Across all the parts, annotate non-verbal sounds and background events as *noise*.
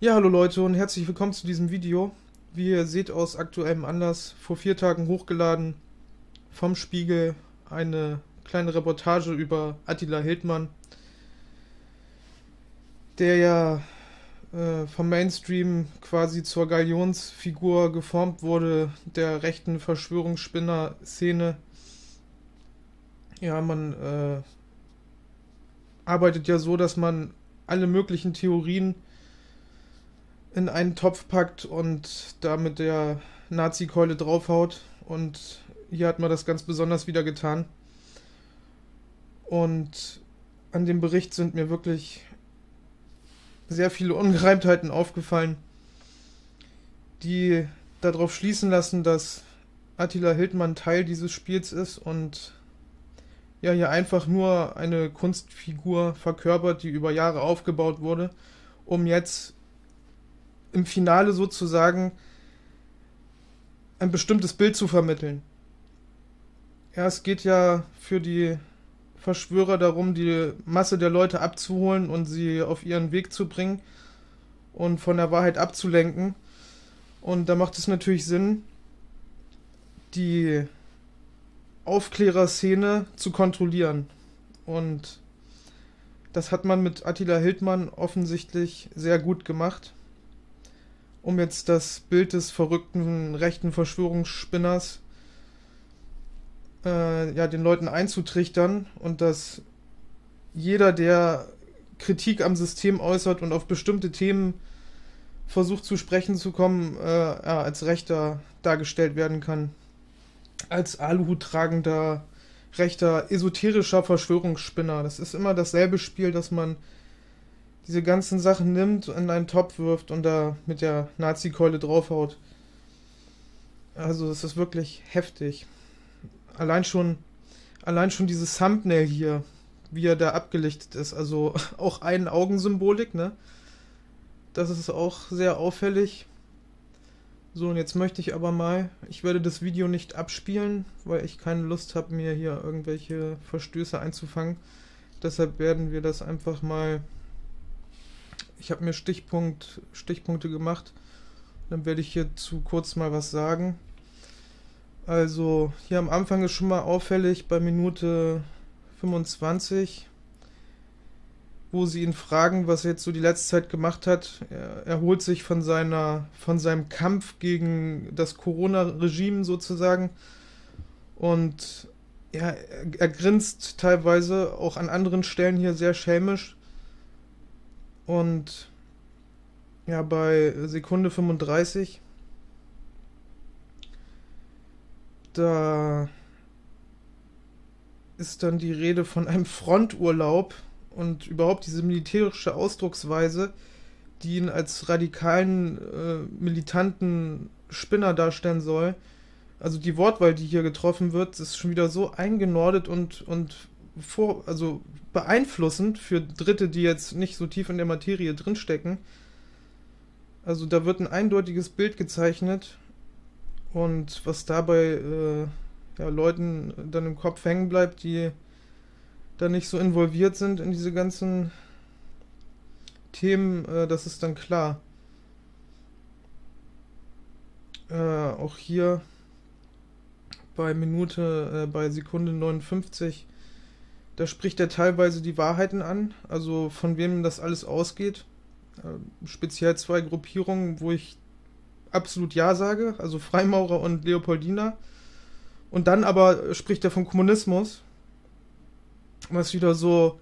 Ja, hallo Leute und herzlich willkommen zu diesem Video. Wie ihr seht aus aktuellem Anlass, vor vier Tagen hochgeladen vom Spiegel eine kleine Reportage über Attila Hildmann, der ja äh, vom Mainstream quasi zur Galionsfigur geformt wurde, der rechten Verschwörungsspinner-Szene. Ja, man äh, arbeitet ja so, dass man alle möglichen Theorien in einen Topf packt und da mit der Nazi-Keule draufhaut. Und hier hat man das ganz besonders wieder getan. Und an dem Bericht sind mir wirklich sehr viele Ungereimtheiten aufgefallen, die darauf schließen lassen, dass Attila Hildmann Teil dieses Spiels ist und ja hier einfach nur eine Kunstfigur verkörpert, die über Jahre aufgebaut wurde, um jetzt im Finale sozusagen ein bestimmtes Bild zu vermitteln. Ja, es geht ja für die Verschwörer darum, die Masse der Leute abzuholen und sie auf ihren Weg zu bringen und von der Wahrheit abzulenken. Und da macht es natürlich Sinn, die Aufklärerszene zu kontrollieren. Und das hat man mit Attila Hildmann offensichtlich sehr gut gemacht, um jetzt das Bild des verrückten rechten Verschwörungsspinners äh, ja, den Leuten einzutrichtern und dass jeder, der Kritik am System äußert und auf bestimmte Themen versucht zu sprechen zu kommen, äh, ja, als Rechter dargestellt werden kann als Aluhut tragender rechter esoterischer Verschwörungsspinner. Das ist immer dasselbe Spiel, dass man diese ganzen Sachen nimmt, in einen Topf wirft und da mit der Nazi-Keule draufhaut. Also es ist wirklich heftig. Allein schon, allein schon dieses Thumbnail hier, wie er da abgelichtet ist. Also *laughs* auch ein Augensymbolik, ne? Das ist auch sehr auffällig. So, und jetzt möchte ich aber mal, ich werde das Video nicht abspielen, weil ich keine Lust habe, mir hier irgendwelche Verstöße einzufangen. Deshalb werden wir das einfach mal, ich habe mir Stichpunkt, Stichpunkte gemacht, dann werde ich hierzu kurz mal was sagen. Also, hier am Anfang ist schon mal auffällig, bei Minute 25 wo sie ihn fragen, was er jetzt so die letzte Zeit gemacht hat. Er erholt sich von seiner, von seinem Kampf gegen das Corona-Regime sozusagen. Und ja, er, grinst teilweise auch an anderen Stellen hier sehr schelmisch. Und ja, bei Sekunde 35, da ist dann die Rede von einem Fronturlaub und überhaupt diese militärische Ausdrucksweise, die ihn als radikalen, äh, militanten Spinner darstellen soll. Also die Wortwahl, die hier getroffen wird, ist schon wieder so eingenordet und, und vor, also beeinflussend für Dritte, die jetzt nicht so tief in der Materie drinstecken. Also da wird ein eindeutiges Bild gezeichnet und was dabei äh, ja, Leuten dann im Kopf hängen bleibt, die da nicht so involviert sind in diese ganzen Themen, äh, das ist dann klar. Äh, auch hier bei Minute, äh, bei Sekunde 59, da spricht er teilweise die Wahrheiten an, also von wem das alles ausgeht. Äh, speziell zwei Gruppierungen, wo ich absolut Ja sage, also Freimaurer und Leopoldiner. Und dann aber spricht er vom Kommunismus was wieder so,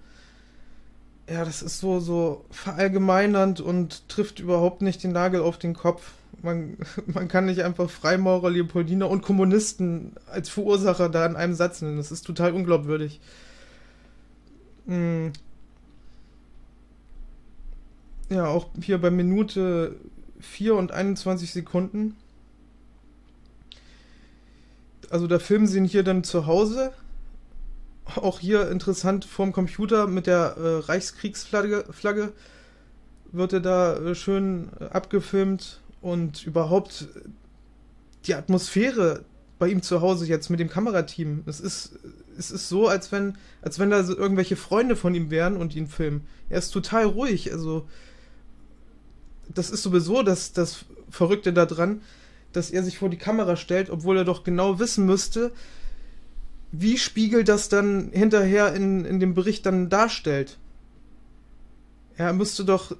ja, das ist so, so verallgemeinernd und trifft überhaupt nicht den Nagel auf den Kopf. Man, *laughs* man kann nicht einfach Freimaurer, Leopoldiner und Kommunisten als Verursacher da in einem Satz nennen. Das ist total unglaubwürdig. Hm. Ja, auch hier bei Minute 4 und 21 Sekunden. Also da filmen sie ihn hier dann zu Hause auch hier interessant vorm Computer mit der äh, Reichskriegsflagge, Flagge, wird er da äh, schön äh, abgefilmt und überhaupt die Atmosphäre bei ihm zu Hause jetzt mit dem Kamerateam. Es ist, es ist so, als wenn, als wenn da so irgendwelche Freunde von ihm wären und ihn filmen. Er ist total ruhig. Also, das ist sowieso das, das Verrückte daran, dass er sich vor die Kamera stellt, obwohl er doch genau wissen müsste, wie Spiegel das dann hinterher in, in dem Bericht dann darstellt. Er müsste doch.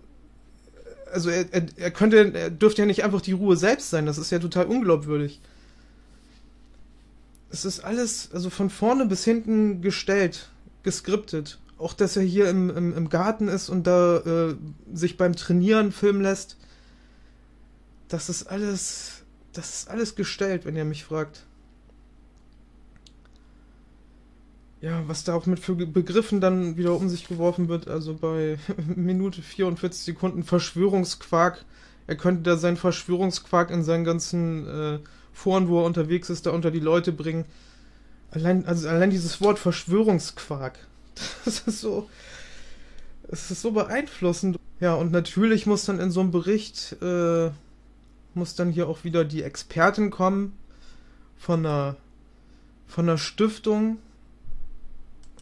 Also er, er, er könnte, er dürfte ja nicht einfach die Ruhe selbst sein, das ist ja total unglaubwürdig es ist alles, also von vorne bis hinten gestellt, geskriptet. Auch, dass er hier im, im, im Garten ist und da äh, sich beim Trainieren filmen lässt. Das ist alles, das ist alles gestellt, wenn ihr mich fragt. Ja, was da auch mit für Begriffen dann wieder um sich geworfen wird, also bei *laughs* Minute 44 Sekunden Verschwörungsquark. Er könnte da seinen Verschwörungsquark in seinen ganzen äh, Foren, wo er unterwegs ist, da unter die Leute bringen. Allein, also allein dieses Wort Verschwörungsquark, *laughs* das ist so, es ist so beeinflussend. Ja, und natürlich muss dann in so einem Bericht, äh, muss dann hier auch wieder die Expertin kommen von einer, von einer Stiftung.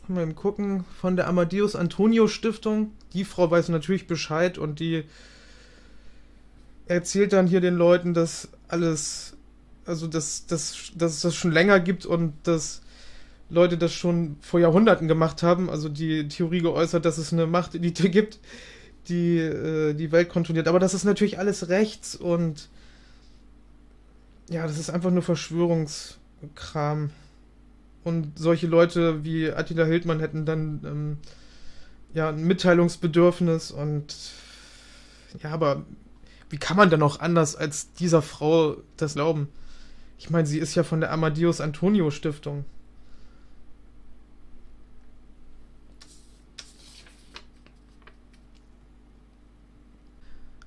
Mal gucken, von der Amadeus Antonio Stiftung. Die Frau weiß natürlich Bescheid und die erzählt dann hier den Leuten, dass alles also dass, dass, dass es das schon länger gibt und dass Leute das schon vor Jahrhunderten gemacht haben. Also die Theorie geäußert, dass es eine Machtelite gibt, die äh, die Welt kontrolliert. Aber das ist natürlich alles rechts und ja, das ist einfach nur Verschwörungskram. Und solche Leute wie Attila Hildmann hätten dann ähm, ja ein Mitteilungsbedürfnis und ja, aber wie kann man denn auch anders als dieser Frau das glauben? Ich meine, sie ist ja von der Amadeus Antonio Stiftung.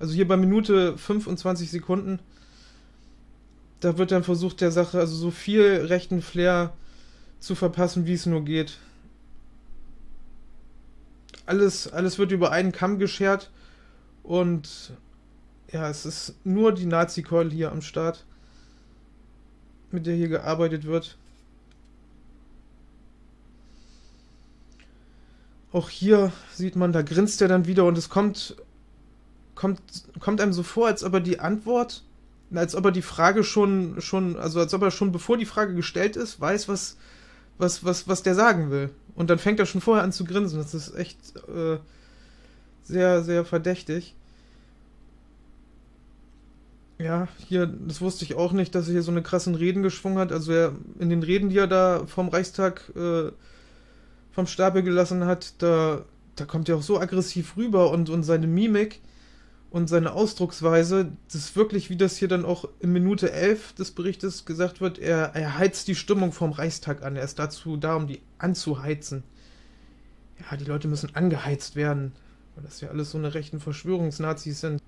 Also hier bei Minute 25 Sekunden, da wird dann versucht, der Sache also so viel rechten Flair zu verpassen, wie es nur geht. Alles, alles wird über einen Kamm geschert und ja, es ist nur die Nazi-Keule hier am Start mit der hier gearbeitet wird. Auch hier sieht man, da grinst er dann wieder und es kommt, kommt, kommt einem so vor, als ob er die Antwort, als ob er die Frage schon, schon, also als ob er schon bevor die Frage gestellt ist, weiß, was, was, was, was der sagen will. Und dann fängt er schon vorher an zu grinsen. Das ist echt äh, sehr, sehr verdächtig. Ja, hier, das wusste ich auch nicht, dass er hier so eine krassen Reden geschwungen hat. Also er, in den Reden, die er da vom Reichstag äh, vom Stapel gelassen hat, da, da kommt er auch so aggressiv rüber und, und seine Mimik und seine Ausdrucksweise, das ist wirklich, wie das hier dann auch in Minute 11 des Berichtes gesagt wird, er, er heizt die Stimmung vom Reichstag an. Er ist dazu da, um die anzuheizen. Ja, die Leute müssen angeheizt werden, weil das ja alles so eine rechten Verschwörungsnazis sind.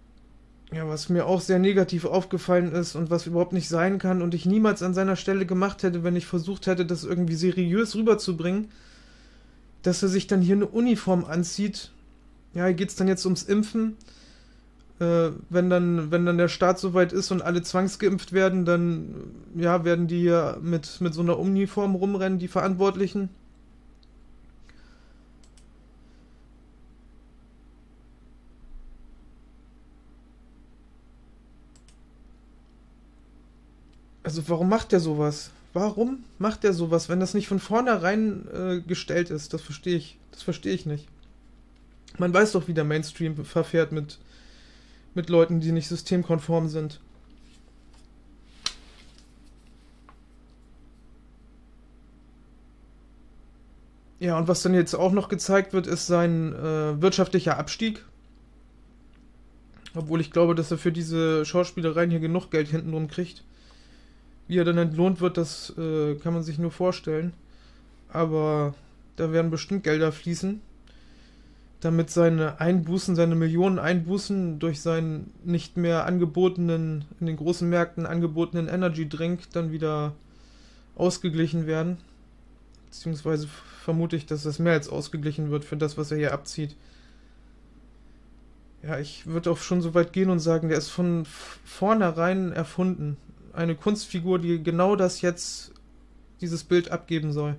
Ja, was mir auch sehr negativ aufgefallen ist und was überhaupt nicht sein kann und ich niemals an seiner Stelle gemacht hätte, wenn ich versucht hätte, das irgendwie seriös rüberzubringen, dass er sich dann hier eine Uniform anzieht. Ja, hier geht es dann jetzt ums Impfen. Äh, wenn, dann, wenn dann der Staat soweit ist und alle zwangsgeimpft werden, dann ja, werden die hier mit, mit so einer Uniform rumrennen, die Verantwortlichen. Also warum macht der sowas? Warum macht der sowas, wenn das nicht von vornherein äh, gestellt ist? Das verstehe ich. Das verstehe ich nicht. Man weiß doch, wie der Mainstream verfährt mit, mit Leuten, die nicht systemkonform sind. Ja, und was dann jetzt auch noch gezeigt wird, ist sein äh, wirtschaftlicher Abstieg. Obwohl ich glaube, dass er für diese Schauspielereien hier genug Geld hintenrum kriegt. Wie er dann entlohnt wird, das äh, kann man sich nur vorstellen. Aber da werden bestimmt Gelder fließen, damit seine Einbußen, seine Millionen Einbußen durch seinen nicht mehr angebotenen, in den großen Märkten angebotenen Energy Drink dann wieder ausgeglichen werden. Beziehungsweise vermute ich, dass das mehr als ausgeglichen wird für das, was er hier abzieht. ja, ich würde auch schon so weit gehen und sagen, der ist von vornherein erfunden. Eine Kunstfigur, die genau das jetzt, dieses Bild abgeben soll.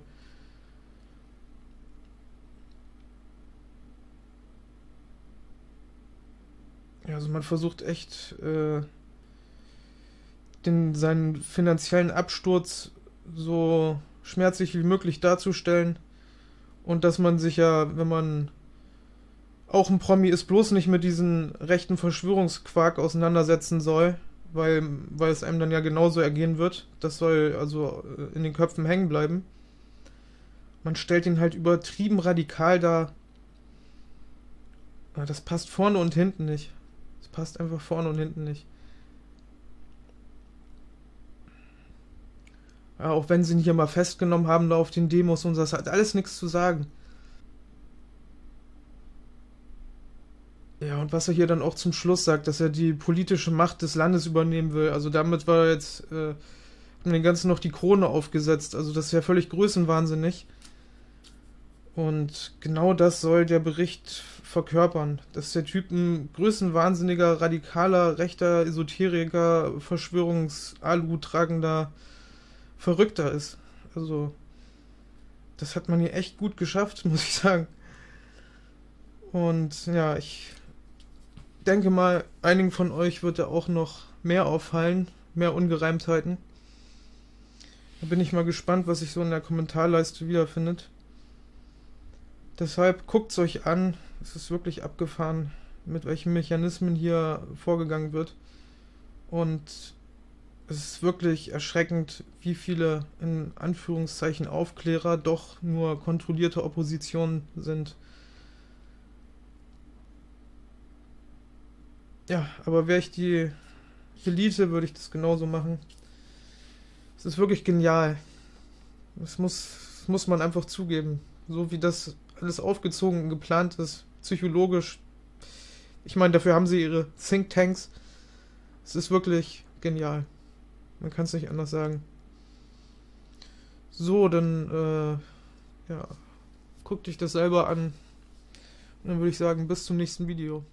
Ja, also man versucht echt, äh, den, seinen finanziellen Absturz so schmerzlich wie möglich darzustellen. Und dass man sich ja, wenn man auch ein Promi ist, bloß nicht mit diesen rechten Verschwörungsquark auseinandersetzen soll, weil, weil es einem dann ja genauso ergehen wird. Das soll also äh, in den Köpfen hängen bleiben. Man stellt ihn halt übertrieben radikal dar. Das passt vorne und hinten nicht. Passt einfach vorne und hinten nicht. Ja, auch wenn sie ihn hier mal festgenommen haben da auf den Demos und das hat alles nichts zu sagen. Ja, und was er hier dann auch zum Schluss sagt, dass er die politische Macht des Landes übernehmen will. Also damit war er jetzt, äh, den Ganzen noch die Krone aufgesetzt. Also das ist ja völlig größenwahnsinnig. Und genau das soll der Bericht verkörpern. Dass der Typ ein größenwahnsinniger, radikaler, rechter, Esoteriker, Verschwörungs-Alu tragender verrückter ist. Also, das hat man hier echt gut geschafft, *laughs* muss ich sagen. Und ja, ich denke mal, einigen von euch wird da auch noch mehr auffallen, mehr Ungereimtheiten. Da bin ich mal gespannt, was sich so in der Kommentarleiste wiederfindet. Deshalb guckt es euch an. Es ist wirklich abgefahren, mit welchen Mechanismen hier vorgegangen wird. Und es ist wirklich erschreckend, wie viele in Anführungszeichen Aufklärer doch nur kontrollierte Opposition sind. Ja, aber wäre ich die Elite, würde ich das genauso machen. Es ist wirklich genial. Das muss, das muss man einfach zugeben. So wie das alles aufgezogen geplant ist, psychologisch. Ich meine, dafür haben sie ihre Thinktanks. Es ist wirklich genial. Man kann es nicht anders sagen. So, dann, äh, ja, guck dich das selber an. Und dann würde ich sagen, bis zum nächsten Video.